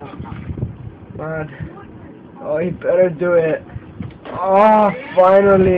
Man. Oh, he better do it. Oh, finally.